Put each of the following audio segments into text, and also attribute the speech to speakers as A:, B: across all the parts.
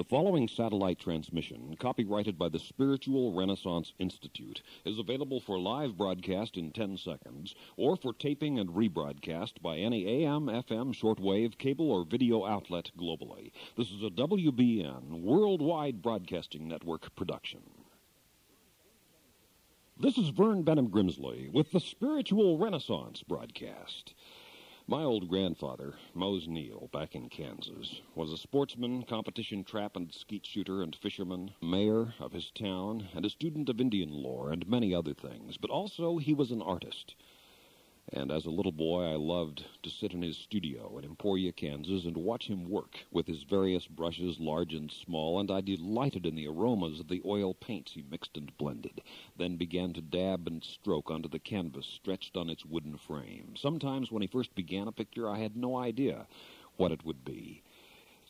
A: The following satellite transmission, copyrighted by the Spiritual Renaissance Institute, is available for live broadcast in 10 seconds or for taping and rebroadcast by any AM, FM, shortwave, cable, or video outlet globally. This is a WBN Worldwide Broadcasting Network production. This is Vern Bennom Grimsley with the Spiritual Renaissance broadcast. My old grandfather, Mose Neal, back in Kansas, was a sportsman, competition trap and skeet shooter and fisherman, mayor of his town, and a student of Indian lore and many other things. But also he was an artist. And as a little boy, I loved to sit in his studio at Emporia, Kansas, and watch him work with his various brushes, large and small, and I delighted in the aromas of the oil paints he mixed and blended, then began to dab and stroke onto the canvas stretched on its wooden frame. Sometimes when he first began a picture, I had no idea what it would be.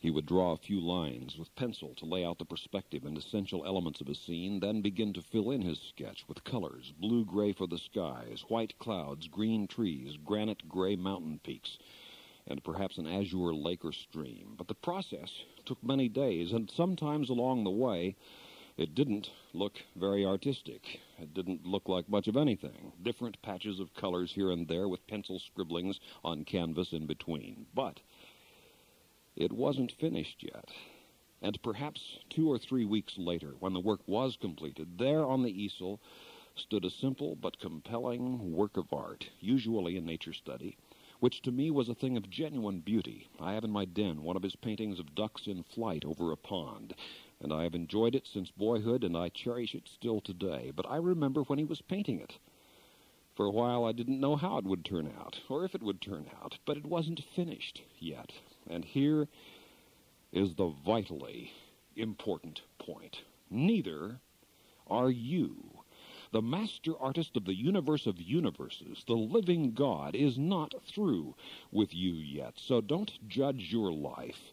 A: He would draw a few lines with pencil to lay out the perspective and essential elements of a scene, then begin to fill in his sketch with colors blue gray for the skies, white clouds, green trees, granite gray mountain peaks, and perhaps an azure lake or stream. But the process took many days, and sometimes along the way, it didn't look very artistic. It didn't look like much of anything. Different patches of colors here and there with pencil scribblings on canvas in between. But it wasn't finished yet. And perhaps two or three weeks later, when the work was completed, there on the easel stood a simple but compelling work of art, usually a nature study, which to me was a thing of genuine beauty. I have in my den one of his paintings of ducks in flight over a pond, and I have enjoyed it since boyhood, and I cherish it still today. But I remember when he was painting it. For a while I didn't know how it would turn out, or if it would turn out, but it wasn't finished yet. And here is the vitally important point. Neither are you. The master artist of the universe of universes, the living God, is not through with you yet. So don't judge your life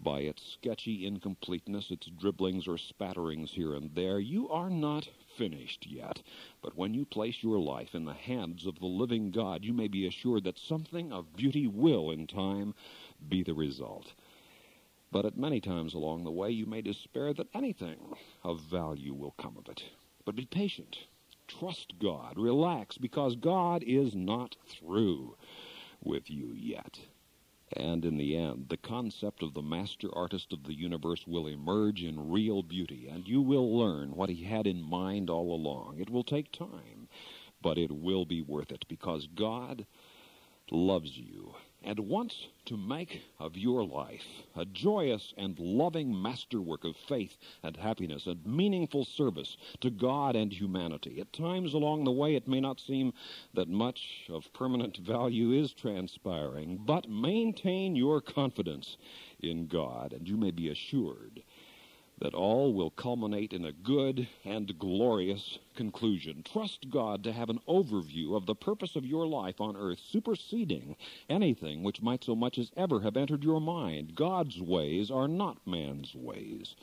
A: by its sketchy incompleteness, its dribblings or spatterings here and there. You are not finished yet. But when you place your life in the hands of the living God, you may be assured that something of beauty will, in time, be the result. But at many times along the way, you may despair that anything of value will come of it. But be patient. Trust God. Relax, because God is not through with you yet. And in the end, the concept of the master artist of the universe will emerge in real beauty, and you will learn what he had in mind all along. It will take time, but it will be worth it, because God loves you and wants to make of your life a joyous and loving masterwork of faith and happiness and meaningful service to God and humanity. At times along the way, it may not seem that much of permanent value is transpiring, but maintain your confidence in God, and you may be assured that all will culminate in a good and glorious conclusion. Trust God to have an overview of the purpose of your life on earth, superseding anything which might so much as ever have entered your mind. God's ways are not man's ways,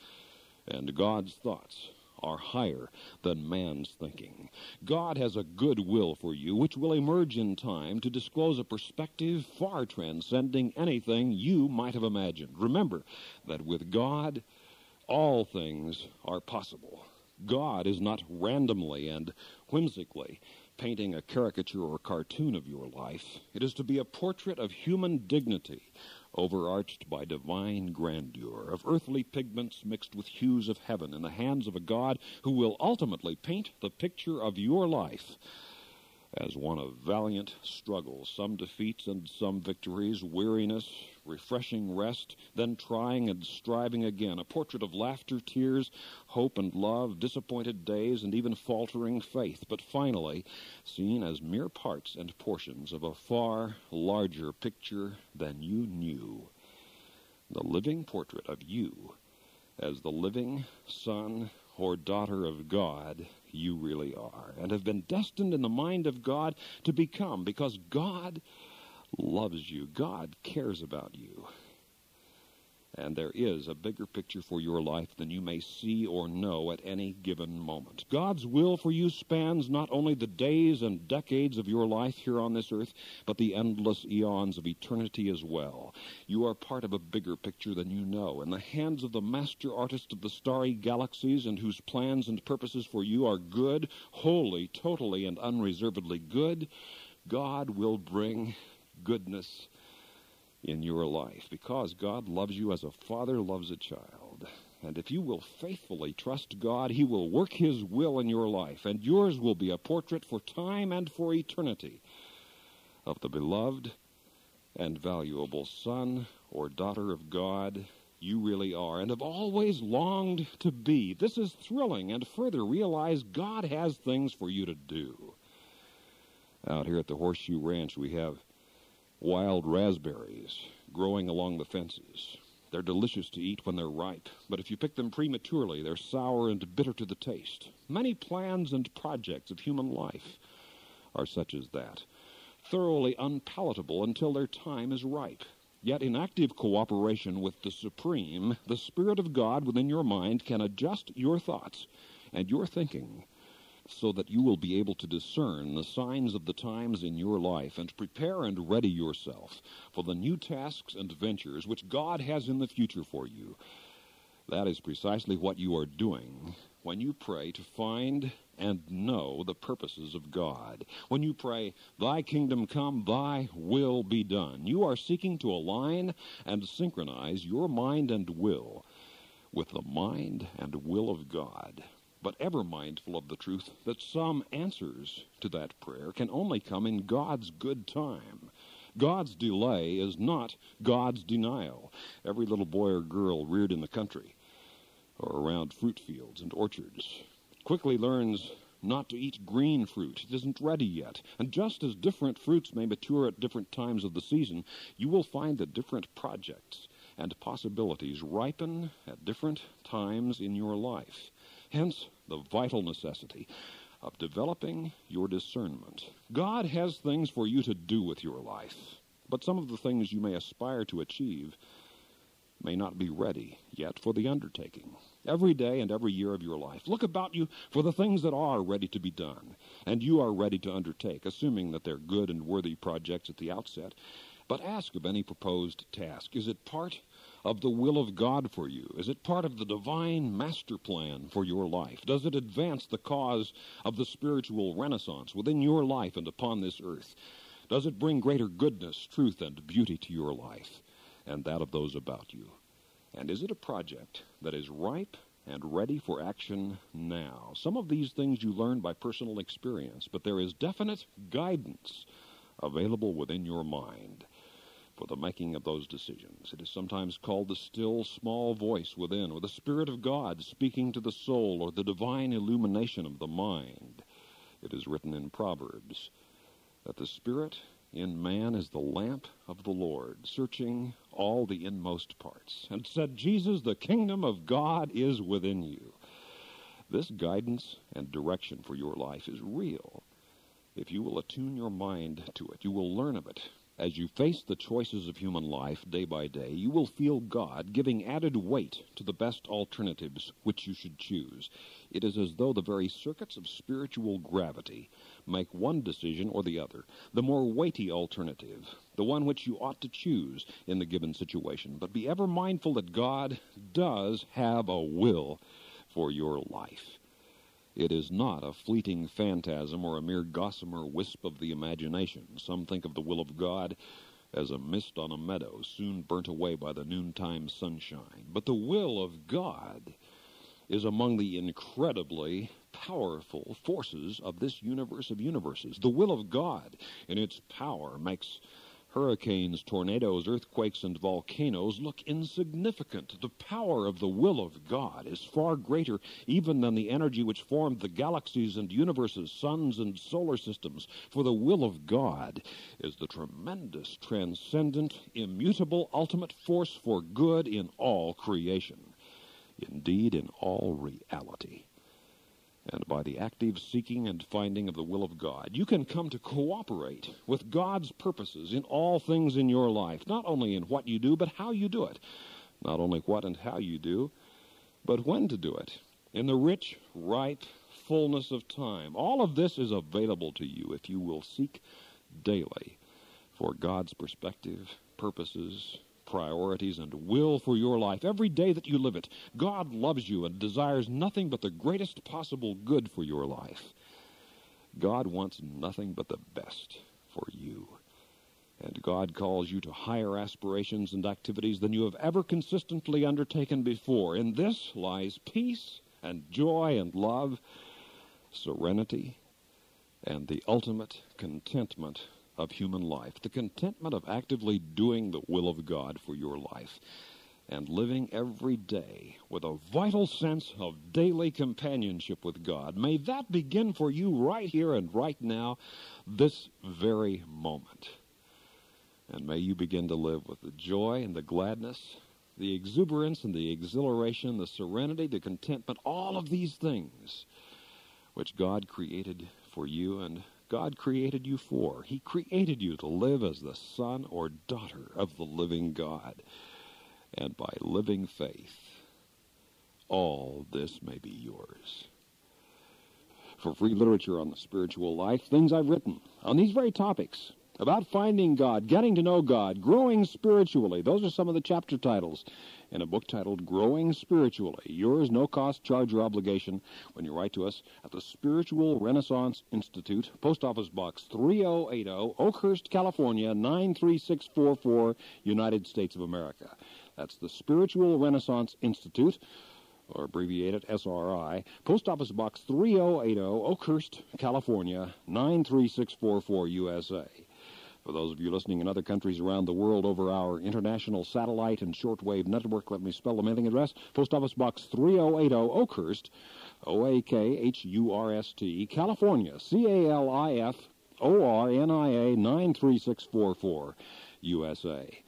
A: and God's thoughts are higher than man's thinking. God has a good will for you, which will emerge in time to disclose a perspective far transcending anything you might have imagined. Remember that with God, all things are possible. God is not randomly and whimsically painting a caricature or cartoon of your life. It is to be a portrait of human dignity, overarched by divine grandeur, of earthly pigments mixed with hues of heaven in the hands of a God who will ultimately paint the picture of your life as one of valiant struggles, some defeats and some victories, weariness, refreshing rest, then trying and striving again, a portrait of laughter, tears, hope and love, disappointed days, and even faltering faith, but finally seen as mere parts and portions of a far larger picture than you knew. The living portrait of you as the living son or daughter of God you really are and have been destined in the mind of God to become because God loves you. God cares about you. And there is a bigger picture for your life than you may see or know at any given moment. God's will for you spans not only the days and decades of your life here on this earth, but the endless eons of eternity as well. You are part of a bigger picture than you know, in the hands of the master artist of the starry galaxies and whose plans and purposes for you are good, wholly, totally, and unreservedly good. God will bring goodness in your life because God loves you as a father loves a child. And if you will faithfully trust God, He will work His will in your life, and yours will be a portrait for time and for eternity of the beloved and valuable son or daughter of God you really are and have always longed to be. This is thrilling, and further realize God has things for you to do. Out here at the Horseshoe Ranch, we have wild raspberries growing along the fences. They're delicious to eat when they're ripe, but if you pick them prematurely, they're sour and bitter to the taste. Many plans and projects of human life are such as that, thoroughly unpalatable until their time is ripe. Yet in active cooperation with the Supreme, the Spirit of God within your mind can adjust your thoughts and your thinking so that you will be able to discern the signs of the times in your life and prepare and ready yourself for the new tasks and ventures which God has in the future for you. That is precisely what you are doing when you pray to find and know the purposes of God. When you pray, Thy kingdom come, Thy will be done, you are seeking to align and synchronize your mind and will with the mind and will of God but ever mindful of the truth that some answers to that prayer can only come in God's good time. God's delay is not God's denial. Every little boy or girl reared in the country or around fruit fields and orchards quickly learns not to eat green fruit. It isn't ready yet. And just as different fruits may mature at different times of the season, you will find that different projects and possibilities ripen at different times in your life. Hence, the vital necessity of developing your discernment. God has things for you to do with your life, but some of the things you may aspire to achieve may not be ready yet for the undertaking. Every day and every year of your life, look about you for the things that are ready to be done, and you are ready to undertake, assuming that they're good and worthy projects at the outset. But ask of any proposed task, is it part of the will of God for you? Is it part of the divine master plan for your life? Does it advance the cause of the spiritual renaissance within your life and upon this earth? Does it bring greater goodness, truth, and beauty to your life and that of those about you? And is it a project that is ripe and ready for action now? Some of these things you learn by personal experience, but there is definite guidance available within your mind for the making of those decisions. It is sometimes called the still small voice within, or the Spirit of God speaking to the soul, or the divine illumination of the mind. It is written in Proverbs that the Spirit in man is the lamp of the Lord, searching all the inmost parts. And said, Jesus, the kingdom of God is within you. This guidance and direction for your life is real. If you will attune your mind to it, you will learn of it as you face the choices of human life day by day, you will feel God giving added weight to the best alternatives which you should choose. It is as though the very circuits of spiritual gravity make one decision or the other, the more weighty alternative, the one which you ought to choose in the given situation. But be ever mindful that God does have a will for your life. It is not a fleeting phantasm or a mere gossamer wisp of the imagination. Some think of the will of God as a mist on a meadow, soon burnt away by the noontime sunshine. But the will of God is among the incredibly powerful forces of this universe of universes. The will of God, in its power, makes Hurricanes, tornadoes, earthquakes, and volcanoes look insignificant. The power of the will of God is far greater even than the energy which formed the galaxies and universes, suns and solar systems. For the will of God is the tremendous, transcendent, immutable, ultimate force for good in all creation. Indeed, in all reality and by the active seeking and finding of the will of God, you can come to cooperate with God's purposes in all things in your life, not only in what you do, but how you do it. Not only what and how you do, but when to do it. In the rich, ripe fullness of time. All of this is available to you if you will seek daily for God's perspective, purposes, priorities, and will for your life every day that you live it. God loves you and desires nothing but the greatest possible good for your life. God wants nothing but the best for you. And God calls you to higher aspirations and activities than you have ever consistently undertaken before. In this lies peace and joy and love, serenity, and the ultimate contentment of human life. The contentment of actively doing the will of God for your life and living every day with a vital sense of daily companionship with God. May that begin for you right here and right now, this very moment. And may you begin to live with the joy and the gladness, the exuberance and the exhilaration, the serenity, the contentment, all of these things which God created for you and God created you for. He created you to live as the son or daughter of the living God. And by living faith, all this may be yours. For free literature on the spiritual life, things I've written on these very topics about finding God, getting to know God, growing spiritually. Those are some of the chapter titles in a book titled Growing Spiritually. Yours, no cost, charge, or obligation when you write to us at the Spiritual Renaissance Institute, Post Office Box 3080, Oakhurst, California 93644, United States of America. That's the Spiritual Renaissance Institute or abbreviated SRI, Post Office Box 3080, Oakhurst, California 93644 USA. For those of you listening in other countries around the world over our international satellite and shortwave network, let me spell the mailing address. Post Office Box 3080, Oakhurst, O-A-K-H-U-R-S-T, California, C-A-L-I-F-O-R-N-I-A 93644, USA.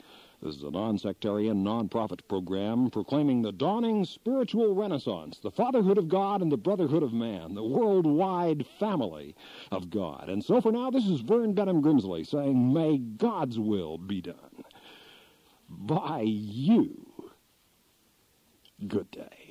A: This is a non-sectarian, non-profit program proclaiming the dawning spiritual renaissance, the fatherhood of God and the brotherhood of man, the worldwide family of God. And so for now, this is Vern Bennom Grimsley saying, may God's will be done by you. Good day.